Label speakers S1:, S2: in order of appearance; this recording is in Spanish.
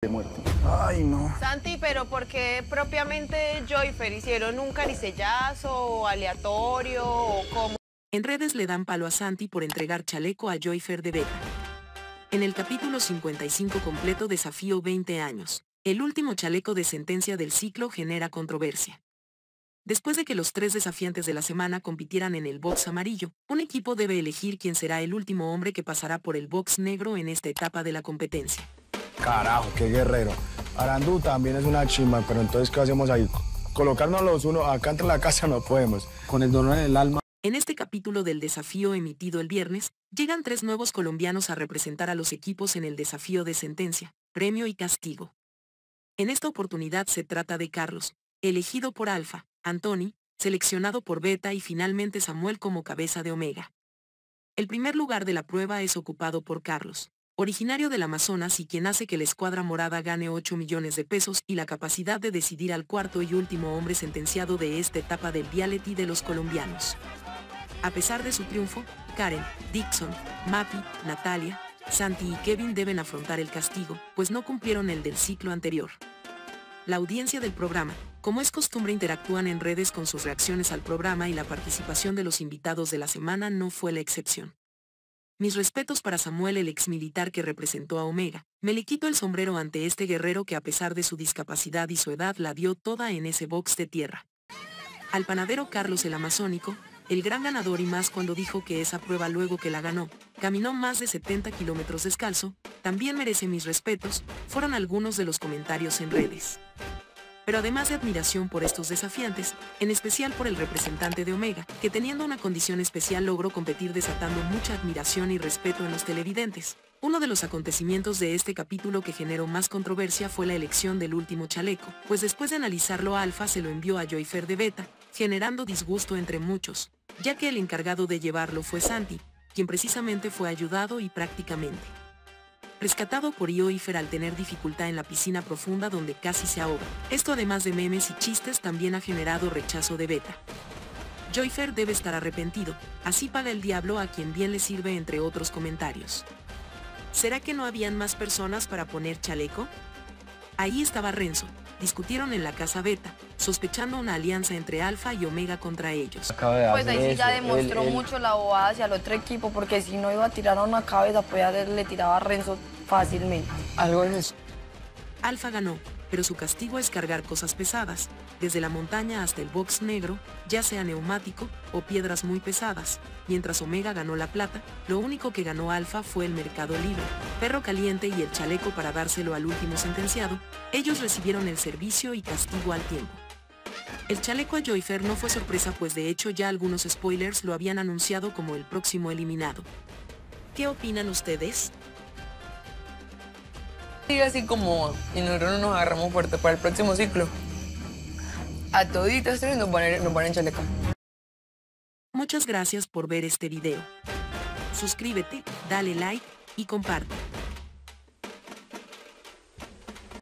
S1: de muerte. Ay, no.
S2: Santi, pero ¿por qué propiamente Joyfer hicieron un caricellazo o aleatorio o cómo?
S3: En redes le dan palo a Santi por entregar chaleco a Joyfer de Beta. En el capítulo 55 completo Desafío 20 años, el último chaleco de sentencia del ciclo genera controversia. Después de que los tres desafiantes de la semana compitieran en el box amarillo, un equipo debe elegir quién será el último hombre que pasará por el box negro en esta etapa de la competencia.
S1: Carajo, qué guerrero. Arandú también es una chimba, pero entonces, ¿qué hacemos ahí? Colocarnos los uno acá entre la casa no podemos. Con el dolor en el alma.
S3: En este capítulo del desafío emitido el viernes, llegan tres nuevos colombianos a representar a los equipos en el desafío de sentencia, premio y castigo. En esta oportunidad se trata de Carlos, elegido por Alfa, Antoni, seleccionado por Beta y finalmente Samuel como cabeza de Omega. El primer lugar de la prueba es ocupado por Carlos, originario del Amazonas y quien hace que la escuadra morada gane 8 millones de pesos y la capacidad de decidir al cuarto y último hombre sentenciado de esta etapa del reality de los colombianos. A pesar de su triunfo, Karen, Dixon, Mappy, Natalia, Santi y Kevin deben afrontar el castigo, pues no cumplieron el del ciclo anterior. La audiencia del programa, como es costumbre, interactúan en redes con sus reacciones al programa y la participación de los invitados de la semana no fue la excepción. Mis respetos para Samuel, el ex militar que representó a Omega. Me le quito el sombrero ante este guerrero que a pesar de su discapacidad y su edad la dio toda en ese box de tierra. Al panadero Carlos el Amazónico, el gran ganador y más cuando dijo que esa prueba luego que la ganó, caminó más de 70 kilómetros descalzo, también merece mis respetos, fueron algunos de los comentarios en redes. Pero además de admiración por estos desafiantes, en especial por el representante de Omega, que teniendo una condición especial logró competir desatando mucha admiración y respeto en los televidentes. Uno de los acontecimientos de este capítulo que generó más controversia fue la elección del último chaleco, pues después de analizarlo Alfa se lo envió a Joyfer de Beta, generando disgusto entre muchos, ya que el encargado de llevarlo fue Santi, quien precisamente fue ayudado y prácticamente rescatado por Joyfer al tener dificultad en la piscina profunda donde casi se ahoga. Esto además de memes y chistes también ha generado rechazo de Beta. Joyfer debe estar arrepentido, así paga el diablo a quien bien le sirve entre otros comentarios. ¿Será que no habían más personas para poner chaleco? Ahí estaba Renzo, discutieron en la casa Beta, sospechando una alianza entre Alfa y Omega contra ellos.
S4: Pues ahí sí ya demostró mucho la bobada hacia el otro equipo, porque si no iba a tirar a una cabeza, pues le tiraba a Renzo fácilmente.
S1: Algo en eso.
S3: Alfa ganó, pero su castigo es cargar cosas pesadas, desde la montaña hasta el box negro, ya sea neumático o piedras muy pesadas. Mientras Omega ganó la plata, lo único que ganó Alfa fue el mercado libre, perro caliente y el chaleco para dárselo al último sentenciado, ellos recibieron el servicio y castigo al tiempo. El chaleco a Joyfer no fue sorpresa pues de hecho ya algunos spoilers lo habían anunciado como el próximo eliminado. ¿Qué opinan ustedes?
S4: Sigue así como y nosotros no nos agarramos fuerte para el próximo ciclo. A toditas tres nos ponen, nos ponen chaleco.
S3: Muchas gracias por ver este video. Suscríbete, dale like y comparte.